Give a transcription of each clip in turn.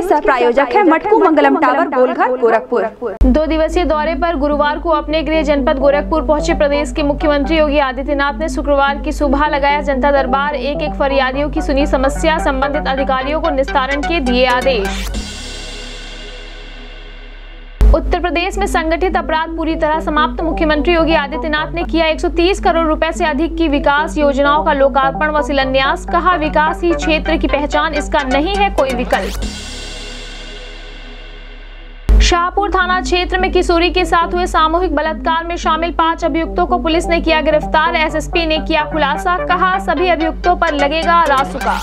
प्रायोजक है मटकू मंगलम टावर गोलघर गोरखपुर। दो दिवसीय दौरे पर गुरुवार को अपने गृह जनपद गोरखपुर पहुँचे प्रदेश के मुख्यमंत्री योगी आदित्यनाथ ने शुक्रवार की सुबह लगाया जनता दरबार एक एक फरियादियों की सुनी समस्या संबंधित अधिकारियों को निस्तारण के दिए आदेश। उत्तर प्रदेश में संगठित अपराध पूरी तरह समाप्त मुख्यमंत्री योगी आदित्यनाथ ने किया 130 करोड़ रुपए से अधिक की विकास योजनाओं का लोकार्पण व शिलान्यास कहा विकास ही क्षेत्र की पहचान इसका नहीं है कोई विकल्प। शाहपुर थाना क्षेत्र में किशोरी के साथ हुए सामूहिक बलात्कार में शामिल पाँच अभियुक्तों को पुलिस ने किया गिरफ़्तार। एसएसपी ने किया खुलासा, कहा, सभी अभियुक्तों पर लगेगा रासुका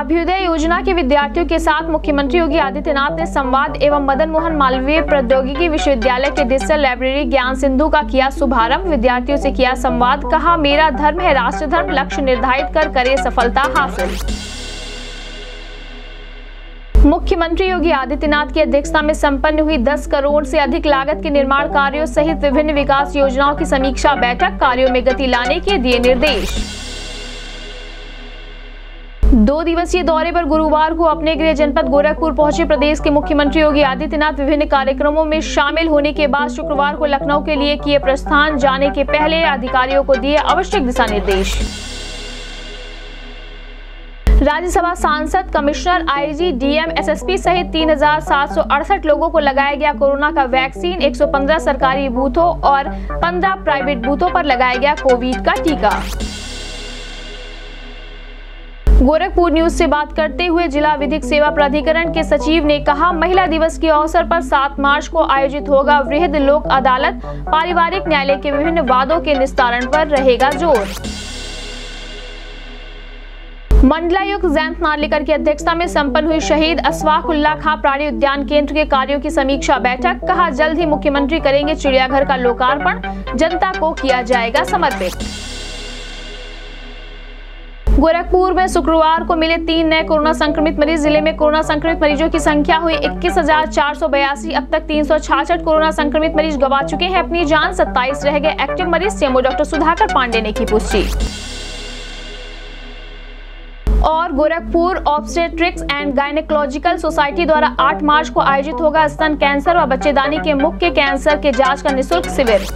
अभ्युदय योजना के विद्यार्थियों के साथ मुख्यमंत्री योगी आदित्यनाथ ने संवाद एवं मदन मोहन मालवीय प्रौद्योगिकी विश्वविद्यालय के डिजिटल लाइब्रेरी ज्ञान सिंधु का किया शुभारंभ। विद्यार्थियों से किया संवाद, कहा, मेरा धर्म है राष्ट्र धर्म, लक्ष्य निर्धारित कर, करे सफलता हासिल। मुख्यमंत्री योगी आदित्यनाथ की अध्यक्षता में संपन्न हुई 10 करोड़ से अधिक लागत के निर्माण कार्यों सहित विभिन्न विकास योजनाओं की समीक्षा बैठक कार्यों में गति लाने के दिए निर्देश। दो दिवसीय दौरे पर गुरुवार को अपने गृह जनपद गोरखपुर पहुँचे प्रदेश के मुख्यमंत्री योगी आदित्यनाथ विभिन्न कार्यक्रमों में शामिल होने के बाद शुक्रवार को लखनऊ के लिए किए प्रस्थान जाने के पहले अधिकारियों को दिए आवश्यक दिशा निर्देश। राज्यसभा सांसद कमिश्नर आईजी डीएम एसएसपी सहित तीन हज़ार सात सौ अड़सठ लोगों को लगाया गया कोरोना का वैक्सीन 115 सरकारी बूथों और 15 प्राइवेट बूथों पर लगाया गया कोविड का टीका। गोरखपुर न्यूज़ से बात करते हुए जिला विधिक सेवा प्राधिकरण के सचिव ने कहा, महिला दिवस के अवसर पर 7 मार्च को आयोजित होगा वृहद लोक अदालत। पारिवारिक न्यायालय के विभिन्न वादों के निस्तारण पर रहेगा ज़ोर। मंडलायुक्त जयंत नार्लिकर की अध्यक्षता में संपन्न हुई शहीद असवाक उल्ला खां प्राणी उद्यान केंद्र के कार्यों की समीक्षा बैठक। कहा, जल्द ही मुख्यमंत्री करेंगे चिड़ियाघर का लोकार्पण। जनता को किया जाएगा समर्पित। गोरखपुर में शुक्रवार को मिले तीन नए कोरोना संक्रमित मरीज़। ज़िले में कोरोना संक्रमित मरीजों की संख्या हुई इक्कीस अब तक तीन कोरोना संक्रमित मरीज़ गवा चुके हैं। अपनी जान सत्ताईस रह गए एक्टिव मरीज़। सीएमओ डॉक्टर सुधाकर पांडे ने की पुष्टि। और Gorakhpur obstetrics and gynaecological society द्वारा 8 मार्च को आयोजित होगा स्तन कैंसर और बच्चेदानी के मुख्य कैंसर के जाँच का निःशुल्क शिविर।